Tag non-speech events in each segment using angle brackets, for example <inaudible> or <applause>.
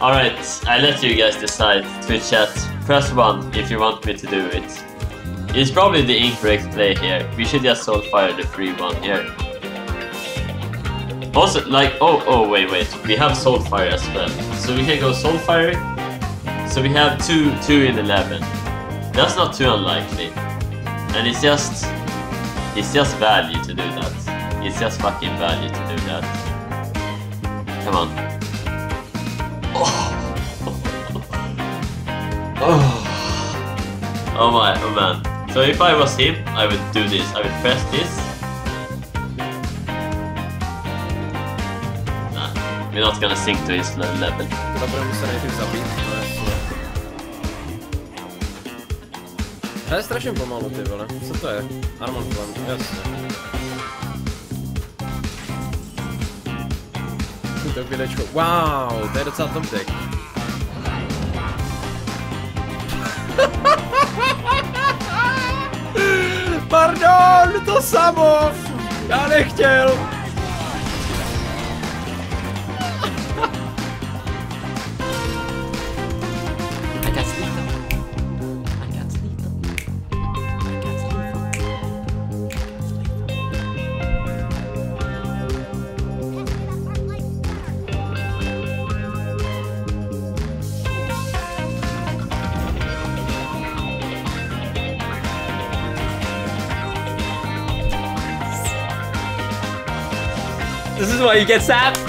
Alright, I let you guys decide. Twitch chat, press 1 if you want me to do it. It's probably the incorrect play here. We should just Soulfire the free one here. Also, like, oh, oh, wait, wait. We have Soulfire as well. So we can go Soulfire. So we have 2, 2 in 11. That's not too unlikely. And it's just, it's just value to do that. It's just fucking value to do that. Come on. Oh. Oh my, oh man. So if I was him, I would do this. I would press this. Nah, we're not gonna sink to his level. Hraje strašně pomalu, ty vole. Co to je? Plant, jasně. Wow, to je docela top deck. Pardon, to samo! Já nechtěl! This is why you get sap. this <laughs>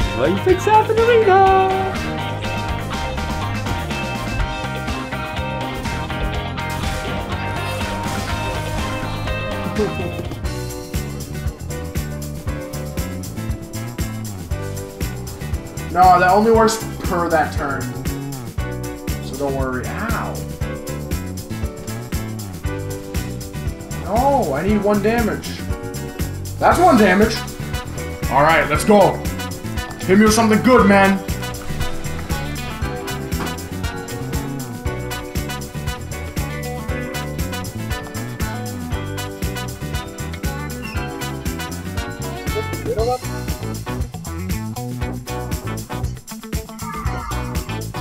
is why you pick sap in arena. <laughs> No, that only works per that turn. So don't worry. Ow. No, I need one damage. That's one damage. Alright, let's go. Hit me with something good, man.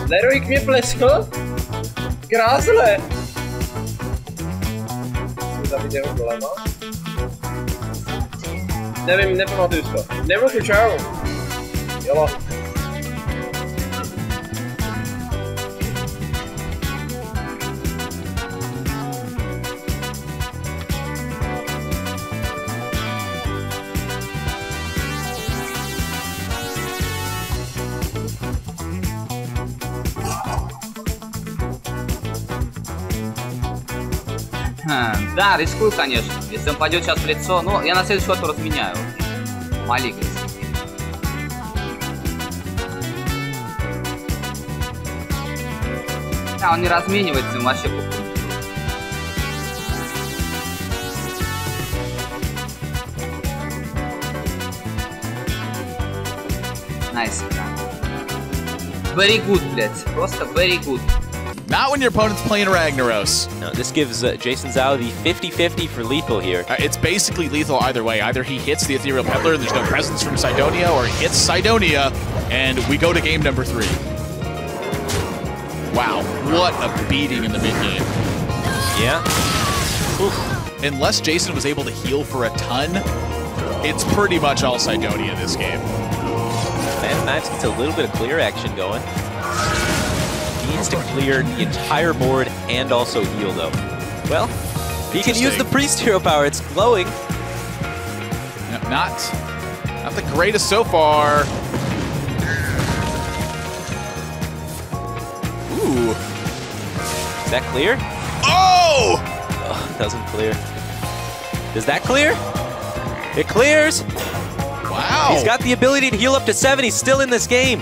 Leroik mě pleskl? Krásle! Zabít jeho golema. Nevím, nepamatuju to. Nepamatuju čau. Jo. <laughs> Да, рискую, конечно. Если он пойдет сейчас в лицо, но я на следующий ход разменяю. Малик. Да, он не разменивается, ему вообще похуй. Найс, да. Very good, блядь. Просто very good. Not when your opponent's playing Ragnaros. No, this gives uh, Jason Zhao the 50-50 for lethal here. Uh, it's basically lethal either way. Either he hits the Ethereal Peddler and there's no presence from Sidonia, or he hits Sidonia and we go to game number three. Wow, what a beating in the mid game. Yeah. Unless Jason was able to heal for a ton, it's pretty much all Sidonia this game. Man Max gets a little bit of clear action going. Needs to clear the entire board and also heal though. Well, he can use the priest hero power. It's glowing. No, Not, not the greatest so far. Ooh. Is that clear? Oh! Oh, doesn't clear. Does that clear? It clears. Wow. He's got the ability to heal up to seven. He's still in this game.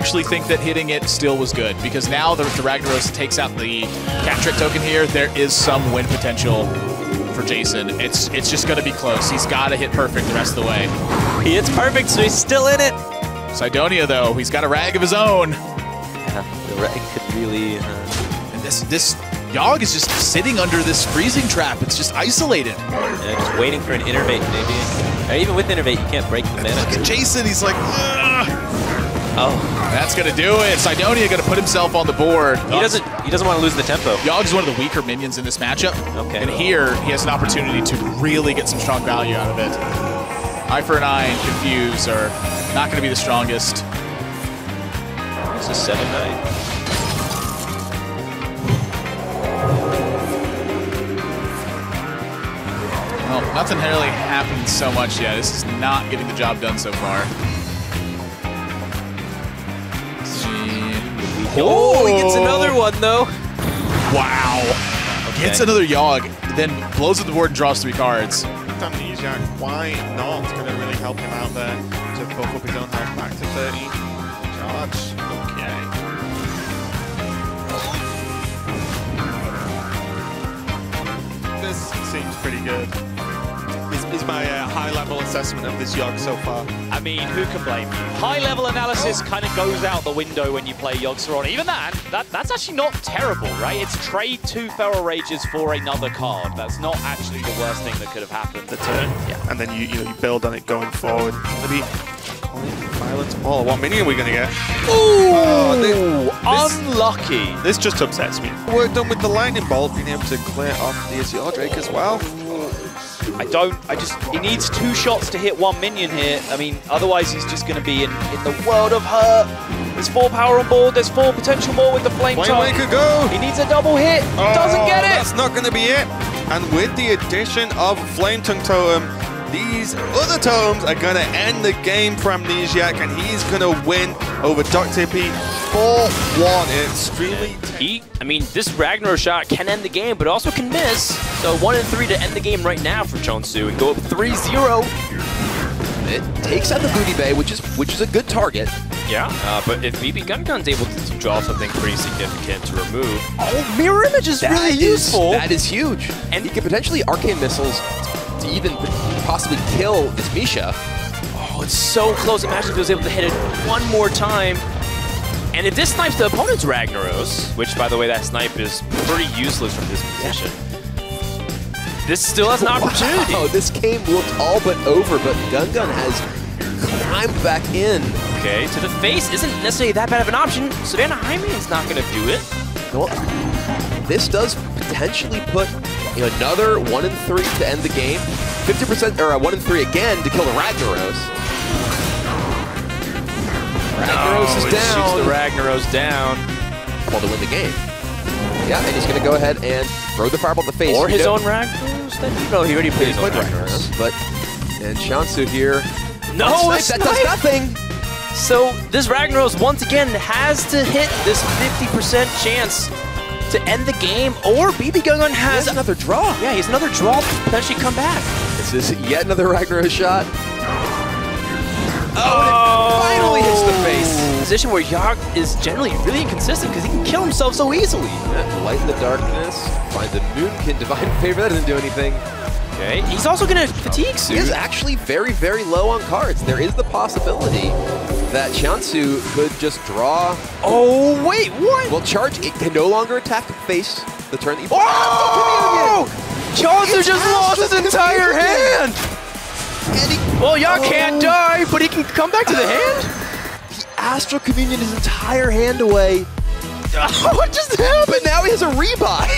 Actually think that hitting it still was good because now the, the Ragnaros takes out the cat trick token here. There is some win potential for Jason. It's it's just going to be close. He's got to hit perfect the rest of the way. He hits perfect, so he's still in it. Sidonia though, he's got a rag of his own, Yeah, the rag could really. Uh, and this this Yogg is just sitting under this freezing trap. It's just isolated. yeah, just waiting for an innervate, maybe. Or even with innervate, you can't break the mana. Look <laughs> at Jason. He's like, Ugh. Oh, That's gonna do it. Sidonia gonna put himself on the board. he doesn't. He doesn't want to lose the tempo. Yogg is one of the weaker minions in this matchup. Okay. And here, he has an opportunity to really get some strong value out of it. Eye for an Eye and Confuse are not going to be the strongest. It's a seven nine. Well, nothing really happened so much yet. This is not getting the job done so far. Oh, he gets another one though. Wow. Gets another Yogg, then blows at the board and draws three cards. Amnesia quite not going to really help him out there to buff up his own health back to 30. Charge. Okay. This seems pretty good. Is, is my uh, high-level assessment of this Yogg so far. I mean, who can blame you? High-level analysis oh. kind of goes out the window when you play Yogg-Saron. Even that, that, that's actually not terrible, right? It's trade two Feral Rages for another card. That's not actually the worst thing that could have happened. the turn. Yeah. And then you you, know, you build on it going forward. Maybe violence ball. What minion are we gonna get? Oh, this, Unlucky. this just upsets me. We're done with the lightning bolt, being able to clear off the Azure Drake as well. I don't, I just, he needs two shots to hit one minion here. I mean, otherwise he's just going to be in, in the world of hurt. There's four power on board, there's four potential more with the flame Flame go! He needs a double hit, he doesn't Oh, get it! Oh, that's not going to be it. And with the addition of Flametongue Totem, these other totems are going to end the game for Amnesiac, and he's going to win over Dr. P 4-1. Extremely He, I mean, this Ragnar shot can end the game, but also can miss. So one and three to end the game right now for Chonsu and go up 3-0. It takes out the booty bay, which is which is a good target. Yeah, uh, but if BB Gun Gun's able to draw something pretty significant to remove, Oh, mirror image is That really is- useful. That is huge. And he could potentially arcane missiles to even possibly kill this Misha. Oh, it's so close. Imagine if he was able to hit it one more time. And if this snipes the opponent's Ragnaros, which by the way, that snipe is pretty useless from this position, this still has an opportunity. Wow, <laughs> this game looked all but over, but Gun Gun has climbed back in. Okay, to the face isn't necessarily that bad of an option. Savannah Highmane's not going to do it. Well, this does potentially put you know, another one and three to end the game. 50% or uh, one and three again to kill the Ragnaros. Ragnaros Oh, is down. shoots the Ragnaros down. Well, to win the game. Yeah, and he's going to go ahead and throw the fireball at the face. Or his own Ragnaros? Then? No, he already played his own played Ragnaros. Ragnaros, but and Shansu here. No, Snipe, it's that does nothing. So this Ragnaros once again has to hit this 50% chance to end the game, or BB Gun Gun He has has another draw. yeah, he's another draw to potentially come back. Is this yet another Ragnaros shot. Oh, finally hits the oh, face. Position where Yogg is generally really inconsistent because he can kill himself so easily. Yeah, Light in the darkness. Find the Moonkin Divine <laughs> Favor. That doesn't do anything. Okay, he's also gonna fatigue He is actually very, very low on cards. There is the possibility that Chansu could just draw. Oh wait, what? Well, charge. It can no longer attack face. The turn that you. Oh! It's just lost his entire hand. And he, Well, Yogg Oh. can't die, but he can come back to the hand. Astral communion his entire hand away. <laughs> what just happened? Now he has a rebuy.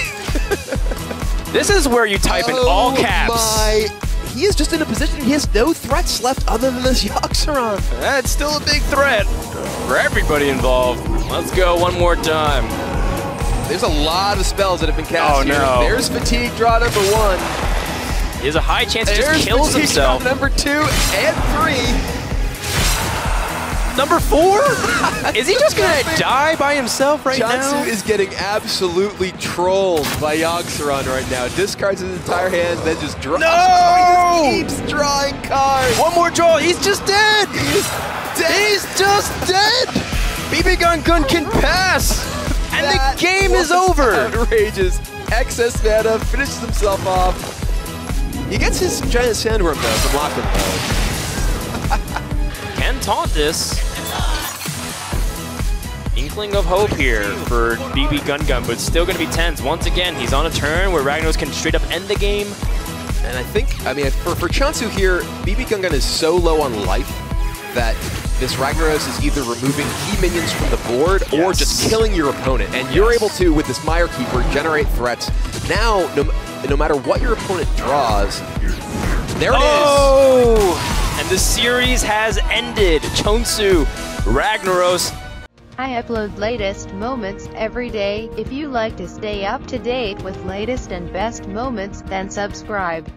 <laughs> This is where you type in oh all caps. My. He is just in a position he has no threats left other than this <laughs> Yogg-Saron. That's still a big threat for everybody involved. Let's go one more time. There's a lot of spells that have been cast Oh, here. no. There's fatigue draw number one. He has a high chance he There's just kills himself. draw number two and three. Number four? <laughs> is he just gonna die by himself right Jansu now? is getting absolutely trolled by Yogg-Saron right now. Discards his entire hand, then just draws. No! He just keeps drawing cards. One more draw. He's just dead. He's dead. He's just dead. BB Gun Gun can pass, and That the game is over. Outrageous. Excess mana, finishes himself off. He gets his giant sandworm though from Lockwood. Can taunt this. Inkling of hope here for BB Gun Gun, but still going to be tense. Once again, he's on a turn where Ragnaros can straight up end the game. And I think, I mean, for, for Chansu here, BB Gun Gun is so low on life that this Ragnaros is either removing key minions from the board or Yes. just killing your opponent. And you're able to, with this Mire Keeper, generate threats. Now, no, no matter what your opponent draws, there it is. Oh! And the series has ended. Chonsu, Ragnaros. I upload latest moments every day. If you like to stay up to date with latest and best moments, then subscribe.